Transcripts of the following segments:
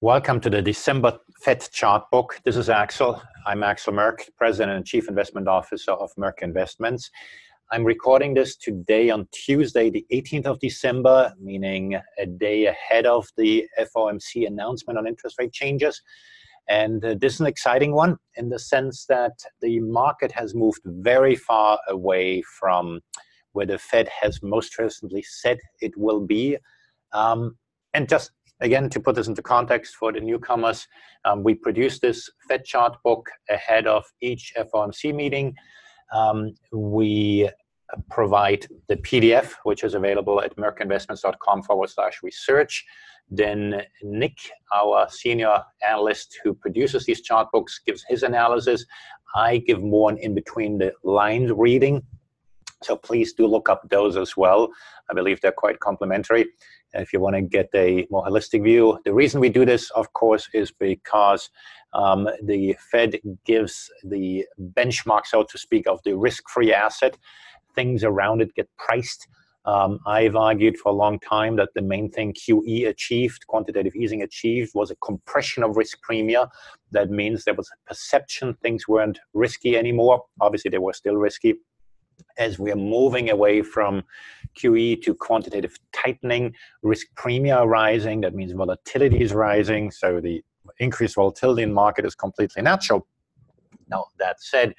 Welcome to the December Fed chart book. This is Axel. I'm Axel Merk, President and Chief Investment Officer of Merk Investments. I'm recording this today on Tuesday, the 18th of December, meaning a day ahead of the FOMC announcement on interest rate changes. And uh, this is an exciting one in the sense that the market has moved very far away from where the Fed has most recently said it will be. Um, and just again, to put this into context for the newcomers, um, we produce this Fed chart book ahead of each FOMC meeting. Um, we provide the PDF, which is available at merkinvestments.com forward slash research. Then Nick, our senior analyst who produces these chart books, gives his analysis. I give more in between the lines reading. So please do look up those as well. I believe they're quite complementary if you want to get a more holistic view. The reason we do this, of course, is because um, the Fed gives the benchmark, so to speak, of the risk-free asset. Things around it get priced. Um, I've argued for a long time that the main thing QE achieved, quantitative easing achieved, was a compression of risk premia. That means there was a perception things weren't risky anymore. Obviously, they were still risky, as we are moving away from QE to quantitative tightening, risk premia rising, that means volatility is rising, so the increased volatility in market is completely natural. Now, that said,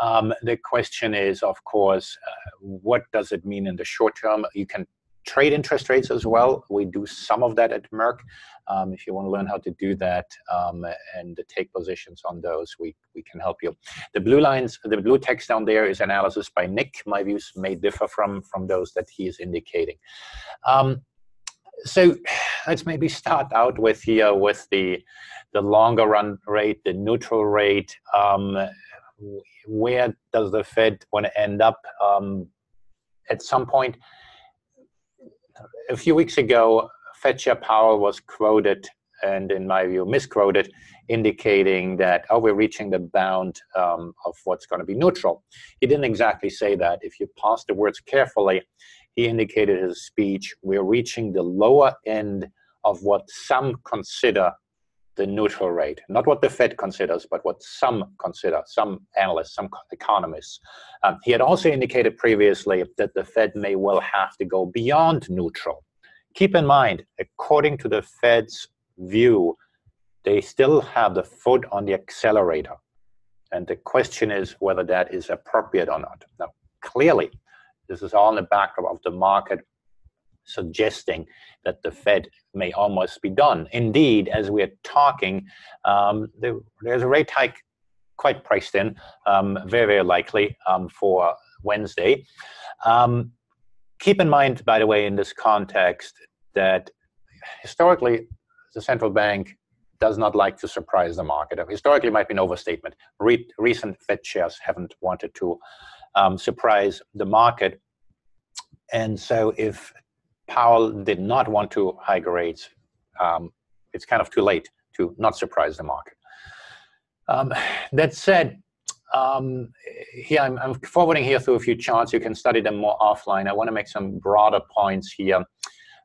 um, the question is, of course, uh, what does it mean in the short term? You can trade interest rates as well. We do some of that at Merk. Um, if you want to learn how to do that um, and take positions on those, we, we can help you. The blue lines, the blue text down there is analysis by Nick. My views may differ from, from those that he is indicating. Um, so let's maybe start out with here with the, the longer run rate, the neutral rate. Um, where does the Fed want to end up? Um, at some point, a few weeks ago, Fed Chair Powell was quoted, and in my view, misquoted, indicating that, oh, we're reaching the bound um, of what's going to be neutral. He didn't exactly say that. If you parse the words carefully, he indicated in his speech, we're reaching the lower end of what some consider the neutral rate, not what the Fed considers, but what some consider, some analysts, some economists. Um, he had also indicated previously that the Fed may well have to go beyond neutral. Keep in mind, according to the Fed's view, they still have the foot on the accelerator. And the question is whether that is appropriate or not. Now, clearly, this is all in the backdrop of the market suggesting that the Fed may almost be done. Indeed, as we're talking, um, there, there's a rate hike quite priced in, um, very, very likely um, for Wednesday. Um, keep in mind, by the way, in this context, that historically the central bank does not like to surprise the market. Historically, might be an overstatement. Re- recent Fed chairs haven't wanted to um, surprise the market. And so, if Powell did not want to hike rates. Um, it's kind of too late to not surprise the market. Um, that said, um, here I'm, I'm, forwarding here through a few charts. You can study them more offline. I want to make some broader points here.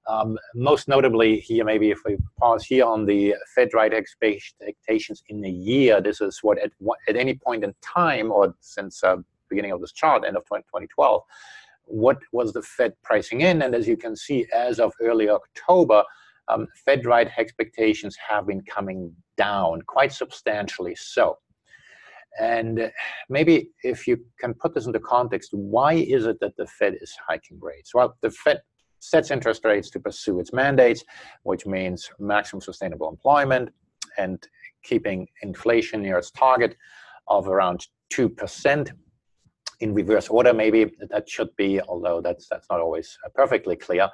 Um, most notably here, maybe if we pause here on the Fed rate expectations in a year, this is what at, at any point in time, or since uh, beginning of this chart, end of 2012, what was the Fed pricing in? And as you can see, as of early October, um, Fed rate expectations have been coming down quite substantially so. And maybe if you can put this into context, why is it that the Fed is hiking rates? Well, the Fed sets interest rates to pursue its mandates, which means maximum sustainable employment and keeping inflation near its target of around 2% in reverse order, maybe that should be, although that's that's not always uh, perfectly clear.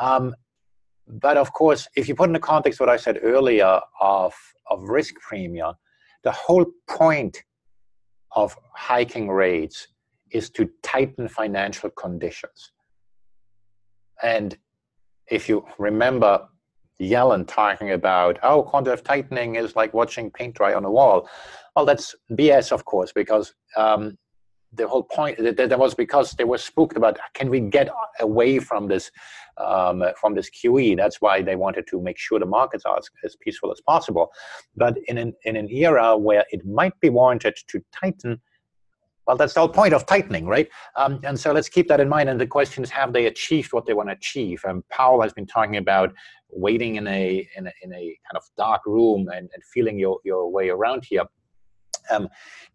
Um, but of course, if you put in the context what I said earlier of of risk premium, the whole point of hiking rates is to tighten financial conditions. And if you remember Yellen talking about, oh, quantitative tightening is like watching paint dry on a wall. Well, that's BS, of course, because um, the whole point that, that was because they were spooked about can we get away from this um, from this QE. That's why they wanted to make sure the markets are as, as peaceful as possible. But in an in an era where it might be warranted to tighten, well, that's the whole point of tightening, right? Um, and so let's keep that in mind. And the question is, have they achieved what they want to achieve? And Powell has been talking about waiting in a in a, in a kind of dark room and, and feeling your, your way around here. Um,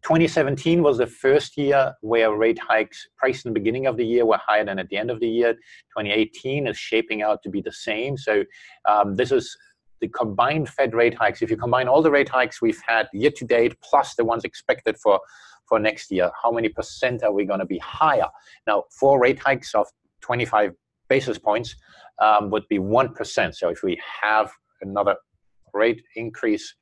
2017 was the first year where rate hikes priced in the beginning of the year were higher than at the end of the year. 2018 is shaping out to be the same. So um, this is the combined Fed rate hikes. If you combine all the rate hikes we've had year to date plus the ones expected for for next year, how many percent are we going to be higher? Now, four rate hikes of 25 basis points um, would be 1%. So if we have another rate increase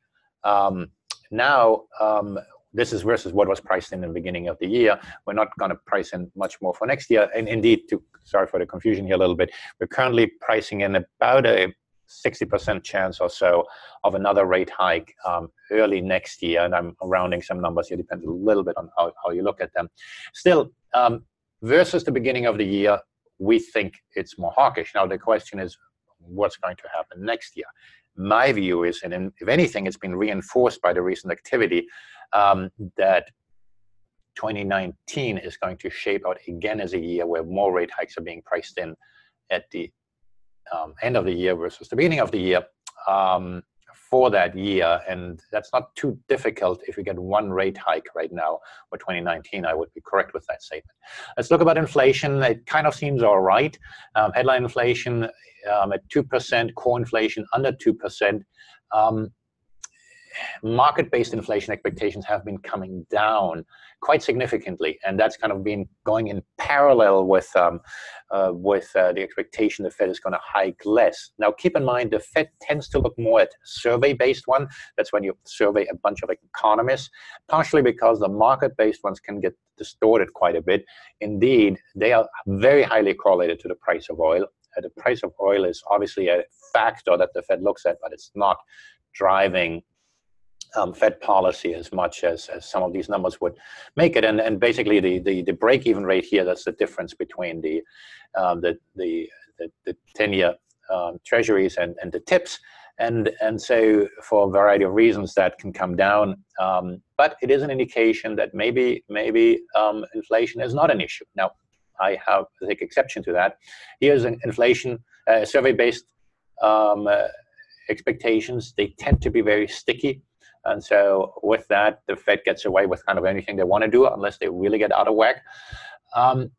um, now, um, this is versus what was priced in the beginning of the year. We're not going to price in much more for next year. And indeed, to sorry for the confusion here a little bit, we're currently pricing in about a 60% chance or so of another rate hike um, early next year. And I'm rounding some numbers here, depends a little bit on how, how you look at them. Still, um, versus the beginning of the year, we think it's more hawkish. Now, the question is, what's going to happen next year? My view is, and if anything, it's been reinforced by the recent activity, um, that 2019 is going to shape out again as a year where more rate hikes are being priced in at the um, end of the year versus the beginning of the year. Um, for that year. And that's not too difficult if you get one rate hike right now for 2019. I would be correct with that statement. Let's look about inflation. It kind of seems all right. Um, headline inflation um, at 2%, core inflation under 2%. Um, market-based inflation expectations have been coming down quite significantly, and that's kind of been going in parallel with um, uh, with uh, the expectation the Fed is going to hike less. Now, keep in mind the Fed tends to look more at survey-based one. That's when you survey a bunch of economists, partially because the market-based ones can get distorted quite a bit. Indeed, they are very highly correlated to the price of oil. Uh, the price of oil is obviously a factor that the Fed looks at, but it's not driving um, Fed policy as much as, as some of these numbers would make it. And, and basically the, the, the break-even rate here, that's the difference between the, um, the, the, the, the 10-year um, treasuries and, and the tips. And, and so for a variety of reasons that can come down. Um, but it is an indication that maybe, maybe inflation is not an issue. Now, I have to take exception to that. Here's an inflation uh, survey-based um, uh, expectations. They tend to be very sticky. And so with that, the Fed gets away with kind of anything they want to do unless they really get out of whack. Um,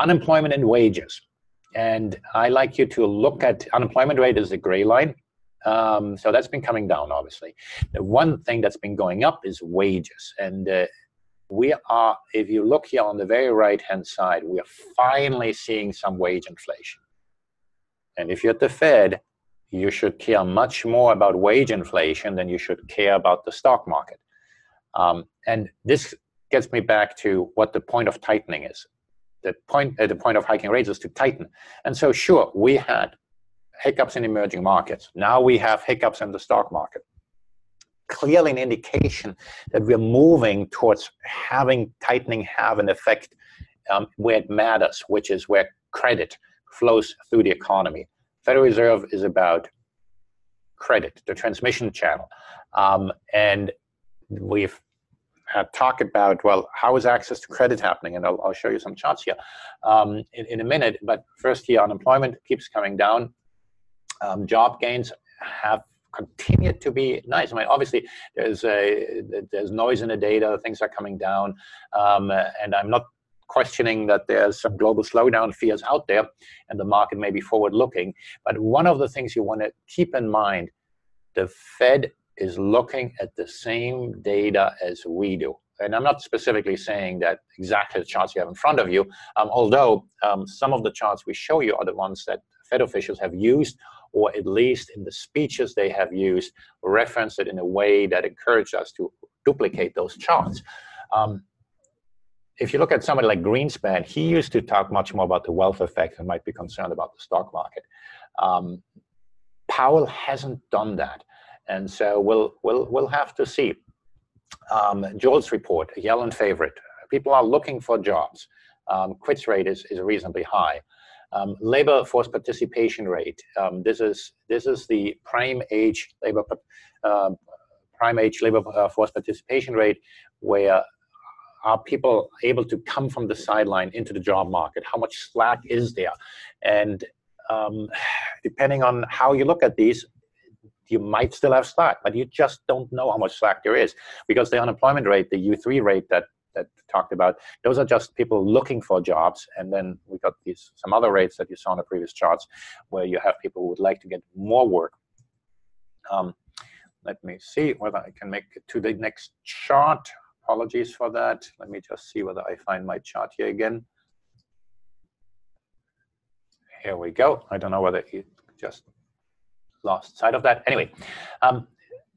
unemployment and wages. And I like you to look at unemployment rate as a gray line. Um, so that's been coming down, obviously. The one thing that's been going up is wages. And uh, we are, if you look here on the very right-hand side, we are finally seeing some wage inflation. And if you're at the Fed, you should care much more about wage inflation than you should care about the stock market. Um, and this gets me back to what the point of tightening is. The point, uh, the point of hiking rates is to tighten. And so, sure, we had hiccups in emerging markets. Now we have hiccups in the stock market. Clearly, an indication that we're moving towards having tightening have an effect um, where it matters, which is where credit flows through the economy. Federal Reserve is about credit, the transmission channel. Um, and we've had talk about, well, how is access to credit happening? And I'll, I'll show you some charts here um, in, in, a minute. But first here, unemployment keeps coming down. Um, job gains have continued to be nice. I mean, obviously, there's a there's noise in the data. Things are coming down, um, and I'm not questioning that there's some global slowdown fears out there and the market may be forward looking. But one of the things you want to keep in mind, the Fed is looking at the same data as we do. And I'm not specifically saying that exactly the charts you have in front of you, um, although um, some of the charts we show you are the ones that Fed officials have used, or at least in the speeches they have used, reference it in a way that encouraged us to duplicate those charts. Um, if you look at somebody like Greenspan, he used to talk much more about the wealth effect and might be concerned about the stock market. Um, Powell hasn't done that, and so we'll we'll we'll have to see. Um, JOLTS report, a Yellen favorite, People are looking for jobs. Um, quits rate is, is reasonably high. Um, labor force participation rate. Um, this is this is the prime age labor uh, prime age labor uh, force participation rate, where are people able to come from the sideline into the job market? How much slack is there? And um, depending on how you look at these, you might still have slack, but you just don't know how much slack there is because the unemployment rate, the U3 rate that that talked about, those are just people looking for jobs. And then we got these some other rates that you saw in the previous charts where you have people who would like to get more work. Um, let me see whether I can make it to the next chart. Apologies for that. Let me just see whether I find my chart here again. Here we go. I don't know whether it just lost sight of that. Anyway, um,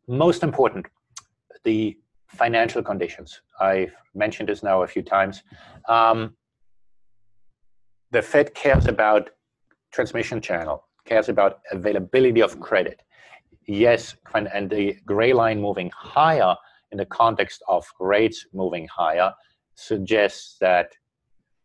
most important, the financial conditions. I've mentioned this now a few times. Um, the Fed cares about transmission channel, cares about availability of credit. Yes, and the gray line moving higher in the context of rates moving higher suggests that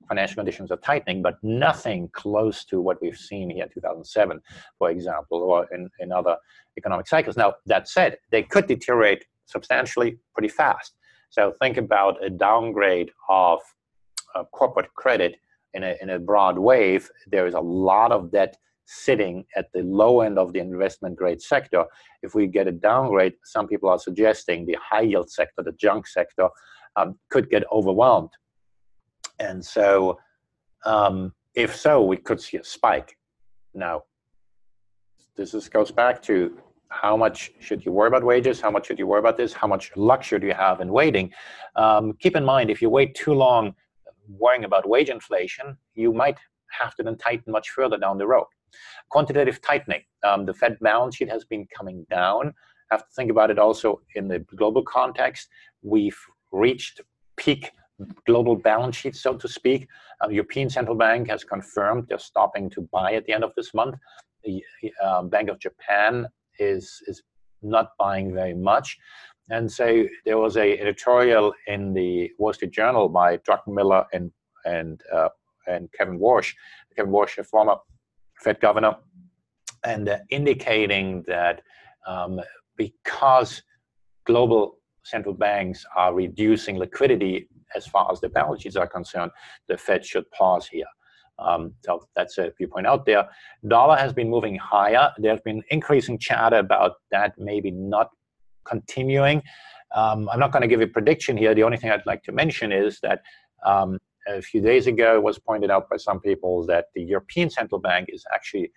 financial conditions are tightening, but nothing close to what we've seen here in 2007, for example, or in, in other economic cycles. Now, that said, they could deteriorate substantially pretty fast. So think about a downgrade of uh, corporate credit in a, in a broad wave. There is a lot of debt sitting at the low end of the investment grade sector. If we get a downgrade, some people are suggesting the high yield sector, the junk sector, um, could get overwhelmed. And so, um, if so, we could see a spike. Now, this is, goes back to how much should you worry about wages? How much should you worry about this? How much luck should you have in waiting? Um, keep in mind, if you wait too long worrying about wage inflation, you might have to then tighten much further down the road. Quantitative tightening. Um, the Fed balance sheet has been coming down. Have to think about it also in the global context. We've reached peak global balance sheet, so to speak. Uh, European Central Bank has confirmed they're stopping to buy at the end of this month. The uh, Bank of Japan is is not buying very much. And so there was a editorial in the Wall Street Journal by Druckenmiller and and uh, and Kevin Warsh, Kevin Warsh, a former Fed governor, and uh, indicating that um, because global central banks are reducing liquidity as far as the balance sheets are concerned, the Fed should pause here. Um, so that's a viewpoint out there. Dollar has been moving higher. There's been increasing chatter about that maybe not continuing. Um, I'm not going to give a prediction here. The only thing I'd like to mention is that um, a few days ago it was pointed out by some people that the European Central Bank is actually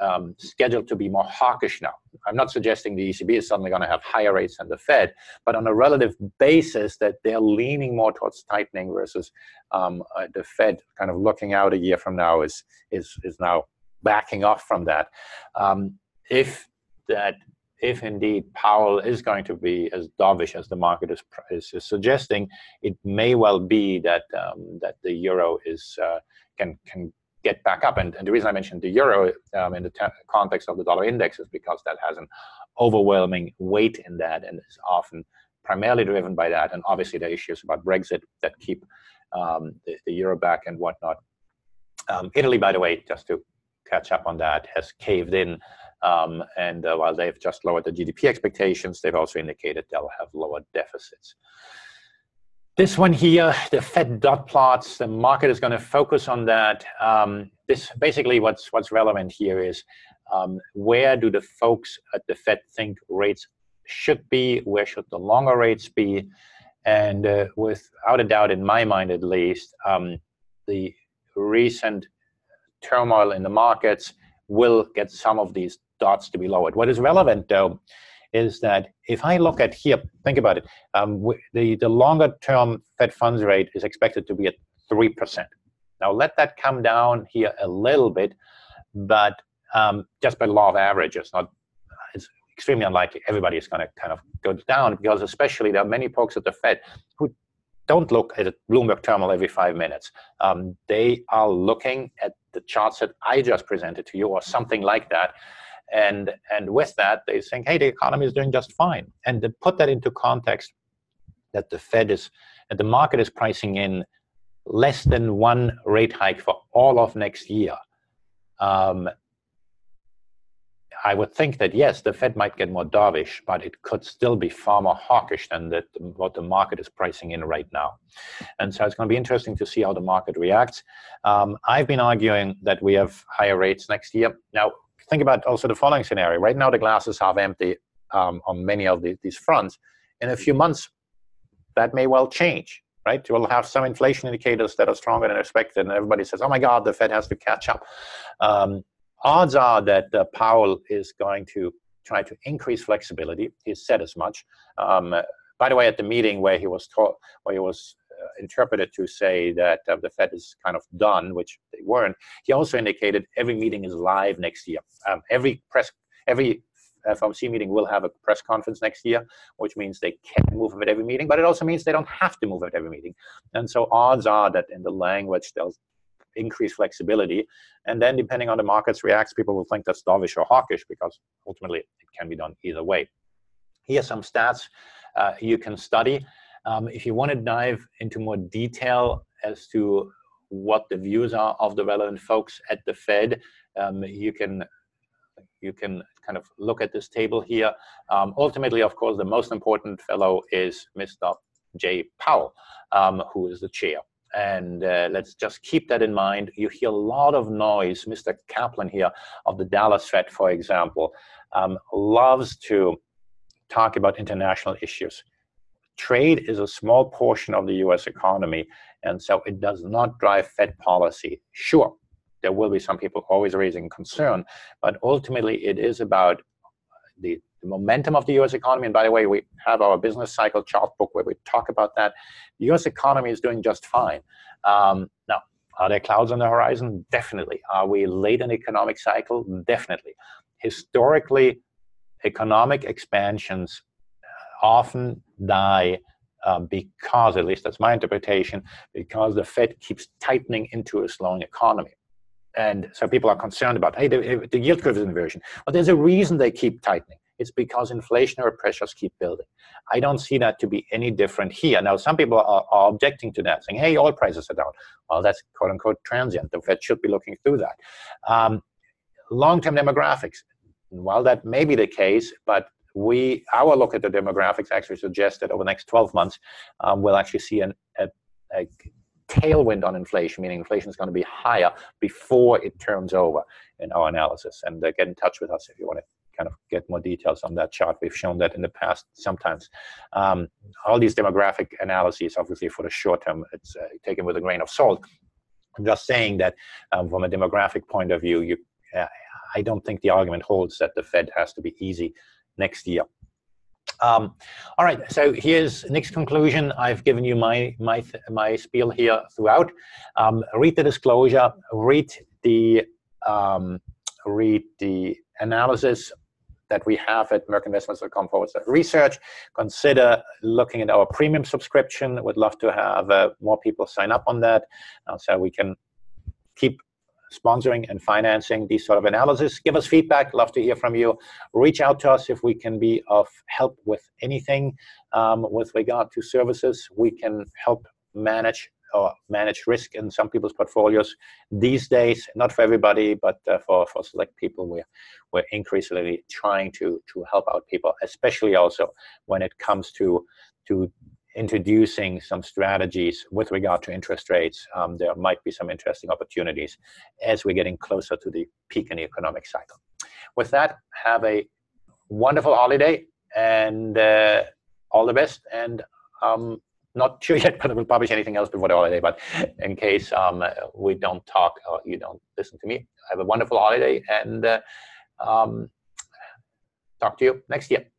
um, scheduled to be more hawkish now. I'm not suggesting the ECB is suddenly going to have higher rates than the Fed, but on a relative basis, that they're leaning more towards tightening versus um, uh, the Fed kind of looking out a year from now is is is now backing off from that. Um, if that if indeed Powell is going to be as dovish as the market is, is, is suggesting, it may well be that um, that the euro is uh, can can get back up. And, and the reason I mentioned the euro um, in the context of the dollar index is because that has an overwhelming weight in that and is often primarily driven by that. And obviously, the issues about Brexit that keep um, the, the, euro back and whatnot. Um, Italy, by the way, just to catch up on that, has caved in. Um, and uh, while they've just lowered the GDP expectations, they've also indicated they'll have lower deficits. This one here, the Fed dot plots, the market is going to focus on that. Um, this basically what's what's relevant here is um, where do the folks at the Fed think rates should be? Where should the longer rates be? And uh, without a doubt, in my mind at least, um, the recent turmoil in the markets will get some of these dots to be lowered. What is relevant, though, is that if I look at here, think about it, um, the, the longer term Fed funds rate is expected to be at 3%. Now let that come down here a little bit, but um, just by law of averages, not it's extremely unlikely everybody is going to kind of go down because especially there are many folks at the Fed who don't look at a Bloomberg terminal every five minutes. Um, they are looking at the charts that I just presented to you or something like that and and with that they think hey the economy is doing just fine and to put that into context that the fed is and the market is pricing in less than one rate hike for all of next year, um, I would think that yes, the Fed might get more dovish, but it could still be far more hawkish than that what the market is pricing in right now. And so it's going to be interesting to see how the market reacts. Um, I've been arguing that we have higher rates next year. Now, think about also the following scenario. Right now, the glass is half empty um, on many of the, these fronts. In a few months, that may well change right? You will have some inflation indicators that are stronger than expected, and everybody says, "Oh my God, the Fed has to catch up." Um, odds are that uh, Powell is going to try to increase flexibility. He said as much. Um, by the way, at the meeting where he was taught, where he was interpreted to say that uh, the Fed is kind of done, which they weren't, he also indicated every meeting is live next year. Um, every press, every FOMC meeting will have a press conference next year, which means they can move at every meeting, but it also means they don't have to move at every meeting. And so odds are that in the language they'll increase flexibility. And then depending on the market's reacts, people will think that's dovish or hawkish because ultimately it can be done either way. Here are some stats uh, you can study. Um, if you want to dive into more detail as to what the views are of the relevant folks at the Fed, um, you can you can kind of look at this table here. Um, ultimately, of course, the most important fellow is Mr. Jay Powell, um, who is the chair. And uh, let's just keep that in mind. You hear a lot of noise. Mr. Kaplan here of the Dallas Fed, for example, um, loves to talk about international issues. Trade is a small portion of the US economy, and so it does not drive Fed policy. Sure, there will be some people always raising concern, but ultimately it is about the, the, momentum of the US economy. And by the way, we have our business cycle chart book where we talk about that. The US economy is doing just fine. Um, now, are there clouds on the horizon? Definitely. Are we late in the economic cycle? Definitely. Historically, economic expansions often die um, because, at least that's my interpretation, because the Fed keeps tightening into a slowing economy. And so people are concerned about, hey, the, the yield curve is inversion. But there's a reason they keep tightening. It's because inflationary pressures keep building. I don't see that to be any different here. Now, some people are, are objecting to that, saying, hey, oil prices are down. Well, that's quote unquote transient. The Fed should be looking through that. Um, Long term demographics, while that may be the case, but we our look at the demographics actually suggests that over the next 12 months, um, we'll actually see an, a, a tailwind on inflation, meaning inflation is going to be higher before it turns over in our analysis. And uh, get in touch with us if you want to kind of get more details on that chart. We've shown that in the past sometimes. Um, all these demographic analyses, obviously for the short term, it's uh, taken with a grain of salt. I'm just saying that um, from a demographic point of view, you, uh, I don't think the argument holds that the Fed has to be easy next year. Um, all right, so here's Nick's conclusion. I've given you my my my spiel here throughout. Um, read the disclosure. Read the um, read the analysis that we have at merkinvestments.com forward slash research. Consider looking at our premium subscription. Would love to have uh, more people sign up on that, uh, so we can keep sponsoring and financing these sort of analysis. Give us feedback. Love to hear from you. Reach out to us if we can be of help with anything um, with regard to services. We can help manage or manage risk in some people's portfolios these days. Not for everybody, but uh, for, for select people, we're, we're increasingly trying to, to help out people, especially also when it comes to, to introducing some strategies with regard to interest rates, um, there might be some interesting opportunities as we're getting closer to the peak in the economic cycle. With that, have a wonderful holiday and uh, all the best. And um, not sure yet whether we'll publish anything else before the holiday, but in case um, we don't talk or you don't listen to me, have a wonderful holiday and uh, um, talk to you next year.